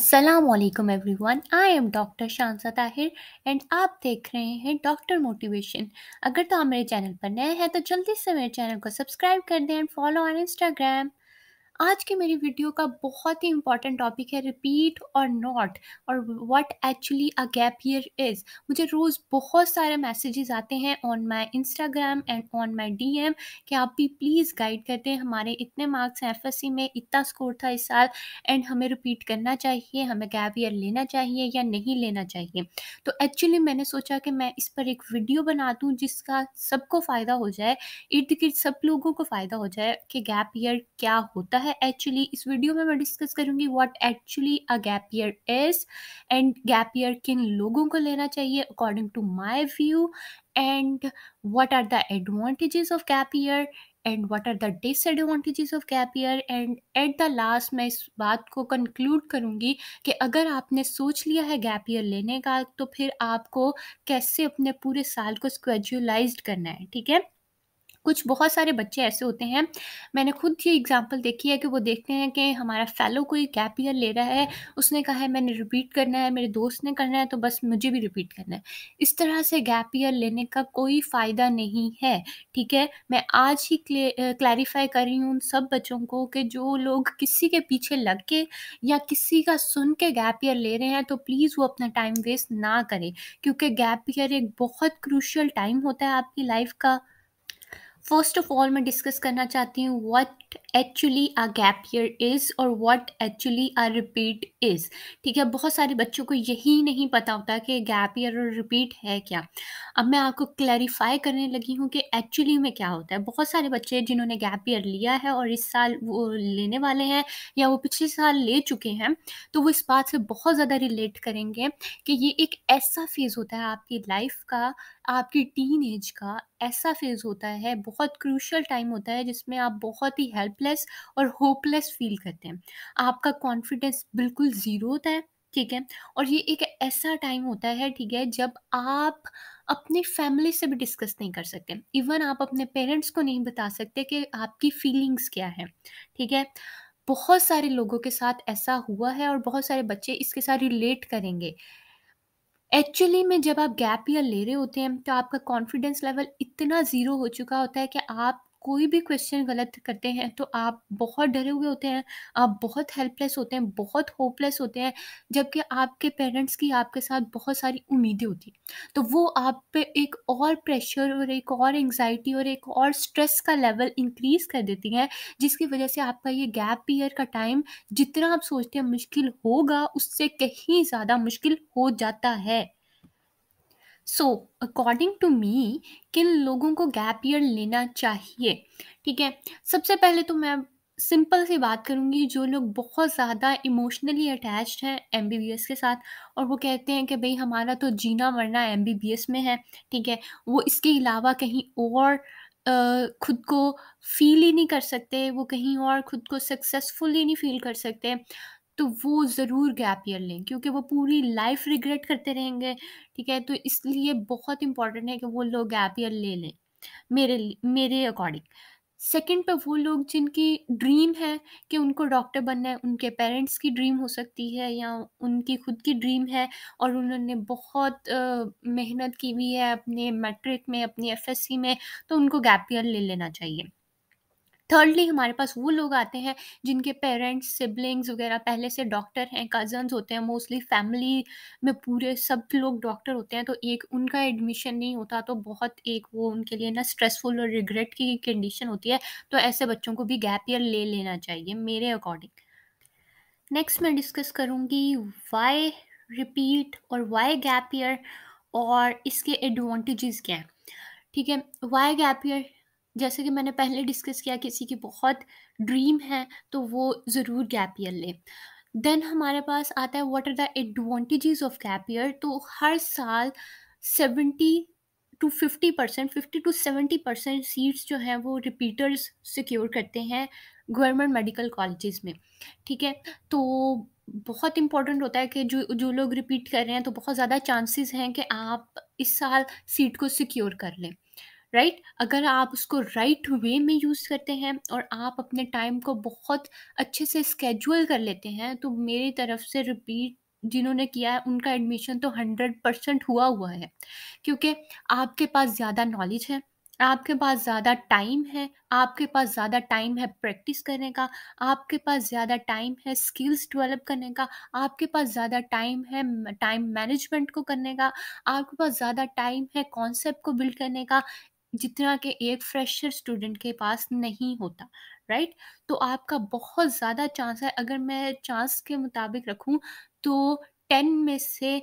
Aslam everyone I am doctor Shansa Tahir and आप देख रहे हैं डॉक्टर मोटिवेशन अगर तो आप मेरे चैनल पर नए हैं तो जल्दी से मेरे चैनल को सब्सक्राइब कर दें एंड फॉलो ऑन इंस्टाग्राम आज के मेरी वीडियो का बहुत ही इंपॉर्टेंट टॉपिक है रिपीट और नॉट और what actually a gap year is मुझे रोज़ बहुत सारे मैसेजेस आते हैं on my Instagram and on my DM कि आप भी प्लीज़ गाइड करते हैं हमारे इतने मार्क्स हैं एफ़ में, इतना स्कोर था इस साल एंड हमें रिपीट करना चाहिए, हमें गैप ईयर लेना चाहिए या नहीं लेना चाहिए। तो एक्चुअली मैंने सोचा कि मैं इस पर एक वीडियो बना दूँ जिसका सबको फ़ायदा हो जाए इर्द गिर्द सब लोगों को फ़ायदा हो जाए कि गैप ईयर क्या होता है है एक्चुअली इस वीडियो में मैं डिस्कस करूँगी what actually a gap year is and gap year किन लोगों को लेना चाहिए according to my view and what are the advantages of gap year and what are the disadvantages of gap year and at the last मैं इस बात को conclude करूँगी कि अगर आपने सोच लिया है गैप ईयर लेने का तो फिर आपको कैसे अपने पूरे साल को स्केजुलाइज्ड करना है, ठीक है? कुछ बहुत सारे बच्चे ऐसे होते हैं, मैंने खुद ये एग्ज़ाम्पल देखी है कि वो देखते हैं कि हमारा फ़ेलो कोई गैप ईयर ले रहा है, उसने कहा है, मैंने रिपीट करना है, मेरे दोस्त ने करना है तो बस मुझे भी रिपीट करना है। इस तरह से गैप ईयर लेने का कोई फ़ायदा नहीं है, ठीक है? मैं आज ही क्लैरिफाई कर रही हूँ उन सब बच्चों को कि जो लोग किसी के पीछे लग के या किसी का सुन के गैप ईयर ले रहे हैं तो प्लीज़ वो अपना टाइम वेस्ट ना करें, क्योंकि गैप ईयर एक बहुत क्रूशल टाइम होता है आपकी लाइफ का। फ़र्स्ट ऑफ़ ऑल मैं डिस्कस करना चाहती हूँ what actually a gap year is और what actually a repeat is ठीक है, बहुत सारे बच्चों को यही नहीं पता होता कि गैप ईयर और रिपीट है क्या। अब मैं आपको क्लैरिफाई करने लगी हूँ कि एक्चुअली में क्या होता है। बहुत सारे बच्चे जिन्होंने गैप ईयर लिया है और इस साल वो लेने वाले हैं या वो पिछले साल ले चुके हैं तो वो इस बात से बहुत ज़्यादा रिलेट करेंगे कि ये एक ऐसा फ़ेज़ होता है आपकी लाइफ का, आपकी टीन एज का ऐसा फ़ेज़ होता है, बहुत क्रूशल टाइम होता है जिसमें आप बहुत ही हेल्पलेस और होपलेस फील करते हैं। आपका कॉन्फिडेंस बिल्कुल ज़ीरो होता है, ठीक है? और ये एक ऐसा टाइम होता है, ठीक है, जब आप अपनी फैमिली से भी डिस्कस नहीं कर सकते। इवन आप अपने पेरेंट्स को नहीं बता सकते कि आपकी फीलिंग्स क्या है, ठीक है? बहुत सारे लोगों के साथ ऐसा हुआ है और बहुत सारे बच्चे इसके साथ रिलेट करेंगे। एक्चुअली में जब आप गैप ईयर ले रहे होते हैं तो आपका कॉन्फिडेंस लेवल इतना ज़ीरो हो चुका होता है कि आप कोई भी क्वेश्चन गलत करते हैं तो आप बहुत डरे हुए होते हैं, आप बहुत हेल्पलेस होते हैं, बहुत होपलेस होते हैं, जबकि आपके पेरेंट्स की आपके साथ बहुत सारी उम्मीदें होती हैं। तो वो आप पे एक और प्रेशर और एक और एंग्जाइटी और एक और स्ट्रेस का लेवल इंक्रीज़ कर देती हैं, जिसकी वजह से आपका ये गैप ईयर का टाइम जितना आप सोचते हैं मुश्किल होगा, उससे कहीं ज़्यादा मुश्किल हो जाता है। सो अकॉर्डिंग टू मी किन लोगों को गैप ईयर लेना चाहिए? ठीक है? सबसे पहले तो मैं सिंपल सी बात करूँगी, जो लोग बहुत ज़्यादा इमोशनली अटैच्ड हैं MBBS के साथ, और वो कहते हैं कि भाई, हमारा तो जीना मरना एमबीबीएस में है, ठीक है? वो इसके अलावा कहीं और खुद को फील ही नहीं कर सकते, वो कहीं और खुद को सक्सेसफुल नहीं फील कर सकते। तो वो ज़रूर गैप ईयर लें, क्योंकि वो पूरी लाइफ रिग्रेट करते रहेंगे, ठीक है? तो इसलिए बहुत इंपॉर्टेंट है कि वो लोग गैप ईयर ले लें, मेरे मेरे अकॉर्डिंग। सेकंड पे वो लोग जिनकी ड्रीम है कि उनको डॉक्टर बनना है, उनके पेरेंट्स की ड्रीम हो सकती है या उनकी खुद की ड्रीम है, और उन्होंने बहुत मेहनत की हुई है अपने मैट्रिक में, अपनी एफएससी में तो उनको गैप ईयर ले लेना चाहिए। थर्डली हमारे पास वो लोग आते हैं जिनके पेरेंट्स सिबलिंग्स वगैरह पहले से डॉक्टर हैं कज़न्स होते हैं मोस्टली फैमिली में पूरे सब लोग डॉक्टर होते हैं तो एक उनका एडमिशन नहीं होता तो बहुत एक वो उनके लिए ना स्ट्रेसफुल और रिग्रेट की कंडीशन होती है तो ऐसे बच्चों को भी गैप ईयर ले लेना चाहिए मेरे अकॉर्डिंग नेक्स्ट मैं डिस्कस करूँगी वाई रिपीट और वाई गैप ईयर और इसके एडवांटेजेस क्या हैं। ठीक है वाई गैप ईयर जैसे कि मैंने पहले डिस्कस किया किसी की बहुत ड्रीम है तो वो ज़रूर गैप ईयर ले। देन हमारे पास आता है what are the advantages of gap year तो हर साल seventy to fifty percent fifty to seventy percent seats जो हैं, वो रिपीटर्स सिक्योर करते हैं गवर्नमेंट मेडिकल कॉलेजेस में, ठीक है? तो बहुत इंपॉर्टेंट होता है कि जो जो लोग रिपीट कर रहे हैं तो बहुत ज़्यादा चांसेस हैं कि आप इस साल सीट को सिक्योर कर लें। Right right? अगर आप उसको राइट right वे में यूज़ करते हैं और आप अपने टाइम को बहुत अच्छे से स्केड्यूल कर लेते हैं तो मेरी तरफ़ से रिपीट जिन्होंने किया है, उनका एडमिशन तो हंड्रेड परसेंट हुआ हुआ है क्योंकि आपके पास ज़्यादा नॉलेज है, आपके पास ज़्यादा टाइम है, आपके पास ज़्यादा टाइम है प्रैक्टिस करने का, आपके पास ज़्यादा टाइम है स्किल्स डेवलप करने का, आपके पास ज़्यादा टाइम है टाइम मैनेजमेंट को करने का, आपके पास ज़्यादा टाइम है कॉन्सेप्ट को बिल्ड करने का जितना कि एक फ्रेशर स्टूडेंट के पास नहीं होता राइट तो आपका बहुत ज़्यादा चांस है। अगर मैं चांस के मुताबिक रखूँ तो टेन में से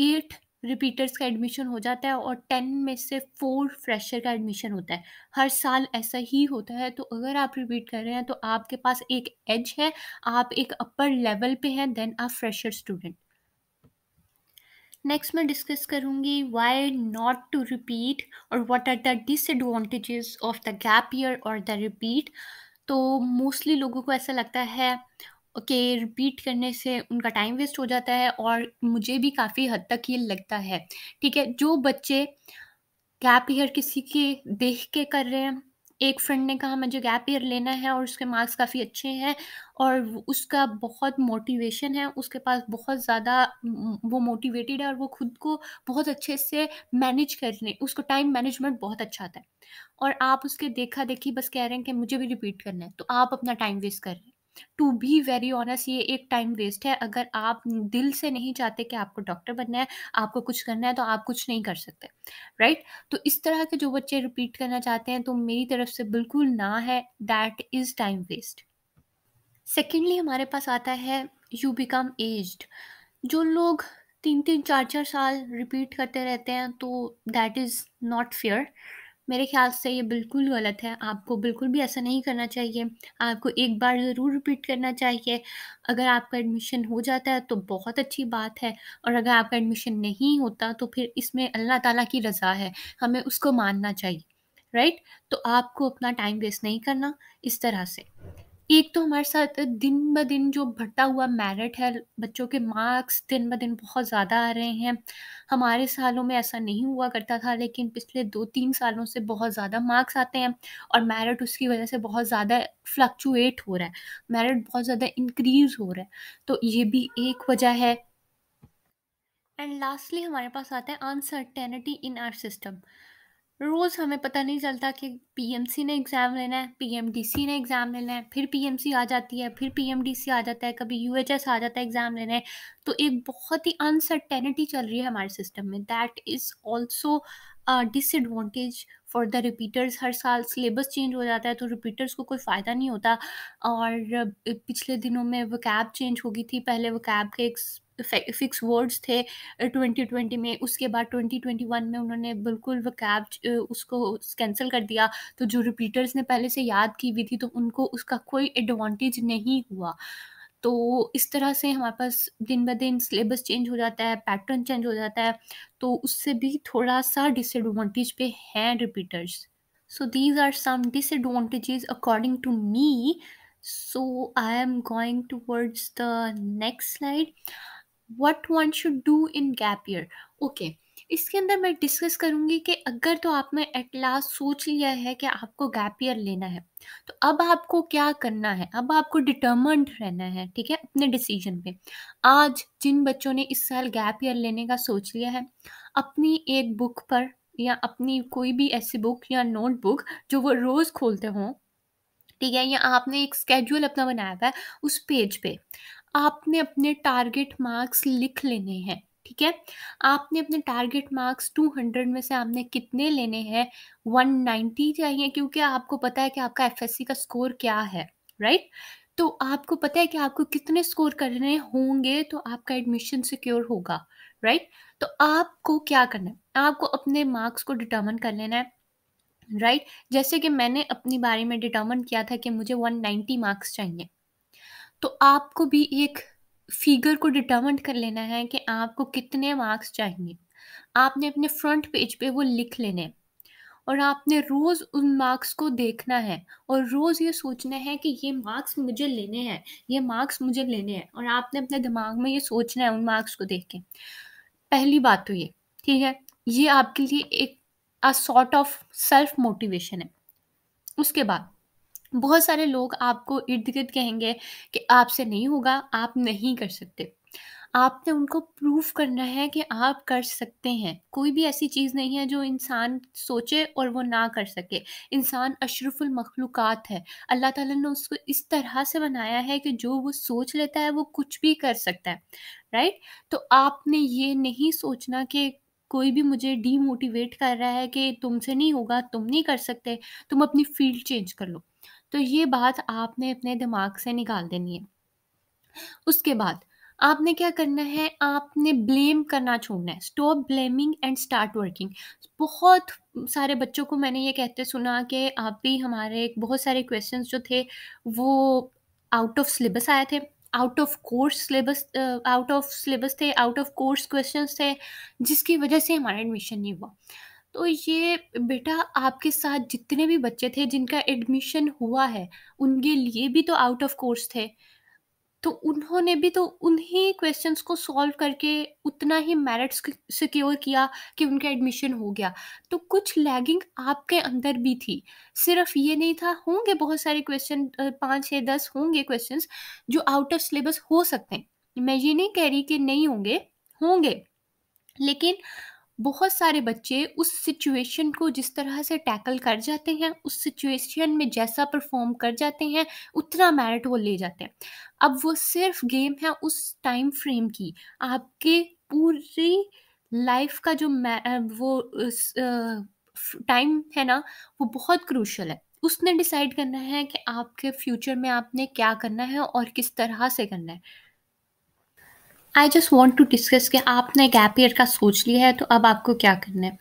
एट रिपीटर्स का एडमिशन हो जाता है और टेन में से फोर फ्रेशर का एडमिशन होता है। हर साल ऐसा ही होता है। तो अगर आप रिपीट कर रहे हैं तो आपके पास एक एज है। आप एक अपर लेवल पे हैं देन आप फ्रेशर स्टूडेंट नेक्स्ट मैं डिस्कस करूँगी वाई नॉट टू रिपीट और what are the disadvantages of the gap year और द रिपीट तो मोस्टली लोगों को ऐसा लगता है कि रिपीट करने से उनका टाइम वेस्ट हो जाता है और मुझे भी काफ़ी हद तक ये लगता है। ठीक है, जो बच्चे गैप ईयर किसी के देख के कर रहे हैं एक फ्रेंड ने कहा, मुझे गैप ईयर लेना है और उसके मार्क्स काफ़ी अच्छे हैं और उसका बहुत मोटिवेशन है, उसके पास बहुत ज़्यादा वो मोटिवेटेड है और वो खुद को बहुत अच्छे से मैनेज कर करने उसको टाइम मैनेजमेंट बहुत अच्छा आता है। और आप उसके देखा देखी बस कह रहे हैं कि मुझे भी रिपीट करना है तो आप अपना टाइम वेस्ट कर रहे हैं। टू बी वेरी ऑनेस्ट ये एक टाइम वेस्ट है। अगर आप दिल से नहीं चाहते कि आपको डॉक्टर बनना है, आपको कुछ करना है तो आप कुछ नहीं कर सकते राइट right? तो इस तरह के जो बच्चे रिपीट करना चाहते हैं तो मेरी तरफ़ से बिल्कुल ना है। That is time waste secondly हमारे पास आता है यू बिकम एज्ड जो लोग तीन तीन चार चार साल रिपीट करते रहते हैं तो दैट इज़ नॉट फेयर मेरे ख्याल से ये बिल्कुल गलत है। आपको बिल्कुल भी ऐसा नहीं करना चाहिए। आपको एक बार ज़रूर रिपीट करना चाहिए। अगर आपका एडमिशन हो जाता है तो बहुत अच्छी बात है। और अगर आपका एडमिशन नहीं होता तो फिर इसमें अल्लाह ताला की रज़ा है। हमें उसको मानना चाहिए। राइट तो आपको अपना टाइम वेस्ट नहीं करना इस तरह से। एक तो हमारे साथ दिन ब दिन जो बढ़ता हुआ मेरिट है, बच्चों के मार्क्स दिन ब दिन बहुत ज़्यादा आ रहे हैं। हमारे सालों में ऐसा नहीं हुआ करता था, लेकिन पिछले दो तीन सालों से बहुत ज़्यादा मार्क्स आते हैं और मेरिट उसकी वजह से बहुत ज़्यादा फ्लक्चुएट हो रहा है। मेरिट बहुत ज़्यादा इंक्रीज हो रहा है। तो ये भी एक वजह है। एंड लास्टली हमारे पास आता है अनसर्टेनिटी इन आर सिस्टम। रोज़ हमें पता नहीं चलता कि पीएमसी ने एग्ज़ाम लेना है, पीएमडीसी ने एग्ज़ाम लेना है, फिर पीएमसी आ जाती है, फिर पीएमडीसी आ जाता है, कभी यूएचएस आ जाता है एग्ज़ाम लेना है। तो एक बहुत ही अनसर्टेनिटी चल रही है हमारे सिस्टम में। That is also disadvantage for the repeaters हर साल सिलेबस चेंज हो जाता है तो रिपीटर्स को कोई फ़ायदा नहीं होता। और पिछले दिनों में वो कैब चेंज हो गई थी। पहले वो कैब के एक फिक्स वर्ड्स थे ट्वेंटी ट्वेंटी में। उसके बाद ट्वेंटी ट्वेंटी वन में उन्होंने बिल्कुल वो कैब उसको कैंसिल कर दिया। तो जो रिपीटर्स ने पहले से याद की हुई थी तो उनको उसका कोई एडवांटेज नहीं हुआ। तो इस तरह से हमारे पास दिन ब दिन सिलेबस चेंज हो जाता है पैटर्न चेंज हो जाता है। तो उससे भी थोड़ा सा डिसएडवांटेज पे हैं repeaters so these are some disadvantages according to me so I am going towards the next slide what one should do in gap year okay इसके अंदर मैं डिस्कस करूँगी कि अगर तो आपने एट लास्ट सोच लिया है कि आपको गैप ईयर लेना है तो अब आपको क्या करना है? अब आपको डिटर्मंड रहना है, ठीक है? अपने डिसीज़न पे। आज जिन बच्चों ने इस साल गैप ईयर लेने का सोच लिया है, अपनी एक बुक पर या अपनी कोई भी ऐसी बुक या नोटबुक जो वो रोज़ खोलते हों, ठीक है? या आपने एक स्केड्यूल अपना बनाया हुआ है, उस पेज पे। आपने अपने टारगेट मार्क्स लिख लेने हैं, ठीक है? आपने अपने टारगेट मार्क्स 200 में से आपने कितने लेने हैं? 190 चाहिए, क्योंकि आपको पता है कि आपका एफएससी का स्कोर क्या है राइट तो आपको पता है कि आपको कितने स्कोर करने होंगे तो आपका एडमिशन सिक्योर होगा राइट तो आपको क्या करना है? आपको अपने मार्क्स को डिटर्मन कर लेना है राइट जैसे कि मैंने अपनी बारे में डिटर्मन किया था कि मुझे 190 मार्क्स चाहिए। तो आपको भी एक फिगर को डिटर्मिन कर लेना है कि आपको कितने मार्क्स चाहिए। आपने अपने फ्रंट पेज पे वो लिख लेने और आपने रोज़ उन मार्क्स को देखना है और रोज़ ये सोचना है कि ये मार्क्स मुझे लेने हैं, ये मार्क्स मुझे लेने हैं और आपने अपने दिमाग में ये सोचना है उन मार्क्स को देख के। पहली बात तो ये, ठीक है? ये आपके लिए एक a sort of self motivation है। उसके बाद बहुत सारे लोग आपको इर्द गिर्द कहेंगे कि आपसे नहीं होगा, आप नहीं कर सकते। आपने उनको प्रूव करना है कि आप कर सकते हैं। कोई भी ऐसी चीज़ नहीं है जो इंसान सोचे और वो ना कर सके। इंसान अशरफुल मखलूक़ात है। अल्लाह ताला ने उसको इस तरह से बनाया है कि जो वो सोच लेता है, वो कुछ भी कर सकता है। राइट? तो आपने ये नहीं सोचना कि कोई भी मुझे डीमोटिवेट कर रहा है कि तुमसे नहीं होगा, तुम नहीं कर सकते। तुम अपनी फ़ील्ड चेंज कर लो। तो ये बात आपने अपने दिमाग से निकाल देनी है। उसके बाद, आपने क्या करना है? आपने ब्लेम करना छोड़ना है। Stop blaming and start working बहुत सारे बच्चों को मैंने ये कहते सुना कि आप भी हमारे बहुत सारे क्वेश्चंस जो थे, वो आउट ऑफ़ सिलेबस आए थे। Out of course syllabus out of syllabus थे आउट ऑफ़ कोर्स क्वेश्चंस थे, जिसकी वजह से हमारा एडमिशन नहीं हुआ। तो ये बेटा आपके साथ जितने भी बच्चे थे, जिनका एडमिशन हुआ है, उनके लिए भी तो आउट ऑफ़ कोर्स थे। तो उन्होंने भी तो उन्हीं क्वेश्चंस को सॉल्व करके उतना ही मेरिट्स सिक्योर किया कि उनका एडमिशन हो गया। तो कुछ लैगिंग आपके अंदर भी थी। सिर्फ़ ये नहीं था, होंगे बहुत सारे क्वेश्चन पाँच छः दस होंगे क्वेश्चंस जो आउट ऑफ़ सिलेबस हो सकते हैं। मैं ये नहीं कह रही कि नहीं होंगे होंगे, लेकिन बहुत सारे बच्चे उस सिचुएशन को जिस तरह से टैकल कर जाते हैं, उस सिचुएशन में जैसा परफॉर्म कर जाते हैं, उतना मेरिट वो ले जाते हैं। अब वो सिर्फ़ गेम है उस टाइम फ्रेम की। आपके पूरी लाइफ का जो वो टाइम है ना, वो बहुत क्रूशल है। उसने डिसाइड करना है कि आपके फ्यूचर में आपने क्या करना है और किस तरह से करना है। I just want to discuss कि आपने गैप ईयर का सोच लिया है तो अब आपको क्या करना है?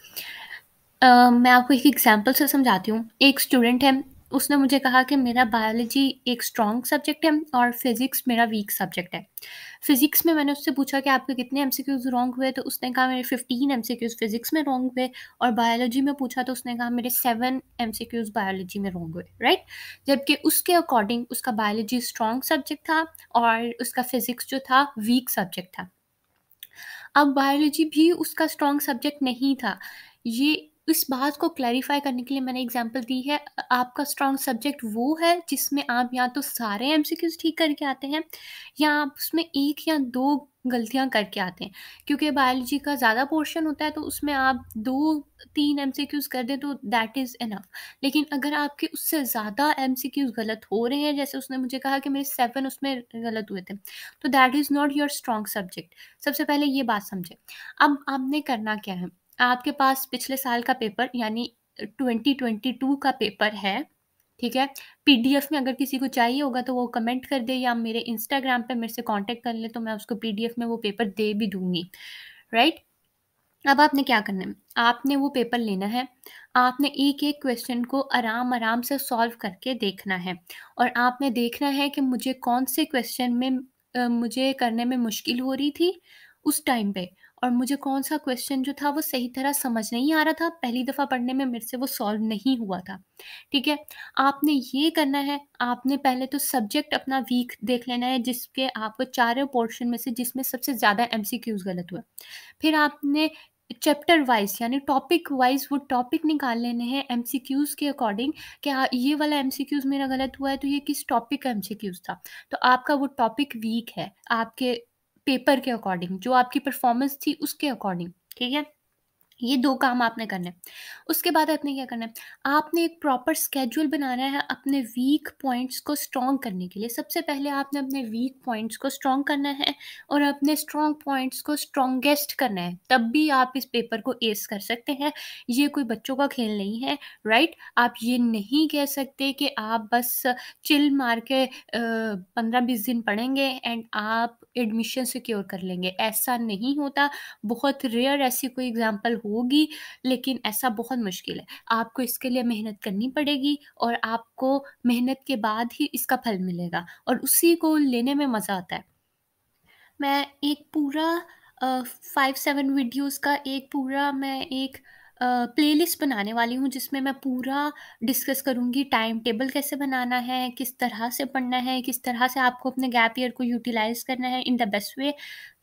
uh, मैं आपको एक एग्ज़ाम्पल से समझाती हूँ। एक स्टूडेंट है उसने मुझे कहा कि मेरा बायोलॉजी एक स्ट्रॉन्ग सब्जेक्ट है और फिज़िक्स मेरा वीक सब्जेक्ट है। फिज़िक्स में मैंने उससे पूछा कि आपके कितने एम रॉन्ग हुए? तो उसने कहा, मेरे फिफ्टीन एम फिज़िक्स में रॉन्ग हुए और बायोलॉजी में पूछा तो उसने कहा, मेरे सेवन एम बायोलॉजी में रॉन्ग हुए राइट जबकि उसके अकॉर्डिंग उसका बायोलॉजी स्ट्रॉन्ग सब्जेक्ट था और उसका फिज़िक्स जो था वीक सब्जेक्ट था। अब बायोलॉजी भी उसका स्ट्रॉन्ग सब्जेक्ट नहीं था। ये इस बात को क्लैरिफाई करने के लिए मैंने एग्जांपल दी है। आपका स्ट्रॉन्ग सब्जेक्ट वो है जिसमें आप या तो सारे एम ठीक करके आते हैं या आप उसमें एक या दो गलतियाँ करके आते हैं। क्योंकि बायोलॉजी का ज़्यादा पोर्शन होता है तो उसमें आप दो, तीन एम कर दें तो दैट इज़ इनफ लेकिन अगर आपके उससे ज़्यादा एम गलत हो रहे हैं, जैसे उसने मुझे कहा कि मेरे सेवन उसमें गलत हुए थे तो that is not your strong subject सबसे पहले ये बात समझें। अब आपने करना क्या है? आपके पास पिछले साल का पेपर, यानी 2022 का पेपर है, ठीक है? पीडीएफ में अगर किसी को चाहिए होगा तो वो कमेंट कर दे, या मेरे इंस्टाग्राम पे मेरे से कांटेक्ट कर ले तो मैं उसको पीडीएफ में वो पेपर दे भी दूँगी राइट अब आपने क्या करना है? आपने वो पेपर लेना है, आपने एक एक क्वेश्चन को आराम आराम से सॉल्व करके देखना है, और आपने देखना है कि मुझे कौन से क्वेश्चन में मुझे करने में मुश्किल हो रही थी उस टाइम पे। और मुझे कौन-सा क्वेश्चन जो था वो सही तरह समझ नहीं आ रहा था, पहली दफ़ा पढ़ने में मेरे से वो सॉल्व नहीं हुआ था, ठीक है? आपने ये करना है, आपने पहले तो सब्जेक्ट अपना वीक देख लेना है जिसके आपको चारों पोर्शन में से जिसमें सबसे ज़्यादा एमसीक्यूज़ गलत हुए। फिर आपने चैप्टर वाइज़ यानी टॉपिक वाइज़ वो टॉपिक निकाल लेने हैं एमसीक्यूज़ के अकॉर्डिंग क्या ये वाला एमसीक्यूज़ मेरा गलत हुआ है तो ये किस टॉपिक का एमसीक्यूज़ था। तो आपका वो टॉपिक वीक है, आपके पेपर के अकॉर्डिंग जो आपकी परफॉर्मेंस थी उसके अकॉर्डिंग ठीक है? ये दो काम आपने करने हैं। उसके बाद आपने क्या करना है? आपने एक प्रॉपर स्केड्यूल बनाना है अपने वीक पॉइंट्स को स्ट्रॉन्ग करने के लिए। सबसे पहले आपने अपने वीक पॉइंट्स को स्ट्रॉन्ग करना है और अपने स्ट्रॉन्ग पॉइंट्स को स्ट्रॉन्गेस्ट करना है। तब भी आप इस पेपर को एस कर सकते हैं। ये कोई बच्चों का खेल नहीं है राइट आप ये नहीं कह सकते कि आप बस चिल मार के पंद्रह बीस दिन पढ़ेंगे एंड आप एडमिशन सिक्योर कर लेंगे। ऐसा नहीं होता। बहुत रेयर ऐसी कोई एग्ज़ाम्पल होगी, लेकिन ऐसा बहुत मुश्किल है। आपको इसके लिए मेहनत करनी पड़ेगी और आपको मेहनत के बाद ही इसका फल मिलेगा और उसी को लेने में मज़ा आता है। मैं एक पूरा फाइव सेवन वीडियोज़ का एक पूरा, मैं एक प्लेलिस्ट बनाने वाली हूँ जिसमें मैं पूरा डिस्कस करूँगी टाइम टेबल कैसे बनाना है, किस तरह से पढ़ना है, किस तरह से आपको अपने गैप ईयर को यूटिलाइज़ करना है इन द बेस्ट वे।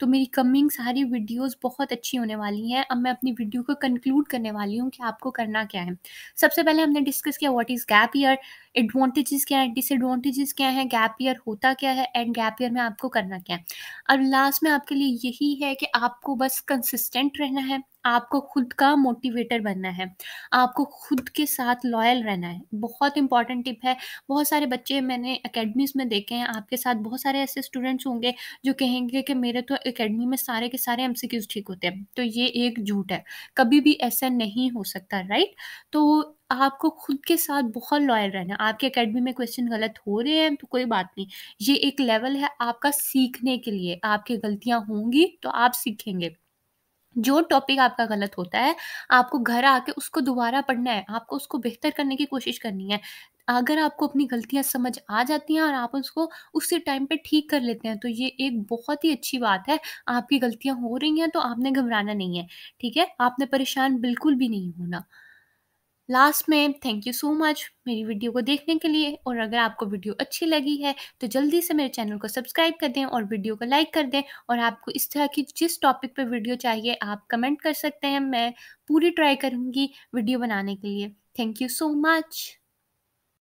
तो मेरी कमिंग सारी वीडियोज़ बहुत अच्छी होने वाली हैं। अब मैं अपनी वीडियो को कंक्लूड करने वाली हूँ कि आपको करना क्या है। सबसे पहले हमने डिस्कस किया what is gap year, advantages क्या हैं, डिसएडवांटेजेस क्या हैं, गैप ईयर होता क्या है एंड गैप ईयर में आपको करना क्या है। अब लास्ट में आपके लिए यही है कि आपको बस कंसिस्टेंट रहना है, आपको खुद का मोटिवेटर बनना है, आपको खुद के साथ लॉयल रहना है। बहुत इंपॉर्टेंट टिप है, बहुत सारे बच्चे मैंने अकेडमीज़ में देखे हैं, आपके साथ बहुत सारे ऐसे स्टूडेंट्स होंगे जो कहेंगे कि मेरे तो अकेडमी में सारे के सारे एमसीक्यूज़ ठीक होते हैं। तो ये एक झूठ है, कभी भी ऐसा नहीं हो सकता राइट? तो आपको खुद के साथ बहुत लॉयल रहना। आपकी अकेडमी में क्वेश्चन गलत हो रहे हैं तो कोई बात नहीं, ये एक लेवल है आपका सीखने के लिए, आपकी गलतियाँ होंगी तो आप सीखेंगे। जो टॉपिक आपका गलत होता है, आपको घर आके उसको दोबारा पढ़ना है, आपको उसको बेहतर करने की कोशिश करनी है। अगर आपको अपनी गलतियाँ समझ आ जाती हैं और आप उसको उसी टाइम पे ठीक कर लेते हैं, तो ये एक बहुत ही अच्छी बात है। आपकी गलतियाँ हो रही हैं तो आपने घबराना नहीं है, ठीक है? आपने परेशान बिल्कुल भी नहीं होना। लास्ट में थैंक यू सो मच मेरी वीडियो को देखने के लिए और अगर आपको वीडियो अच्छी लगी है तो जल्दी से मेरे चैनल को सब्सक्राइब कर दें और वीडियो को लाइक कर दें और आपको इस तरह की जिस टॉपिक पर वीडियो चाहिए, आप कमेंट कर सकते हैं। मैं पूरी ट्राई करूँगी वीडियो बनाने के लिए। Thank you so much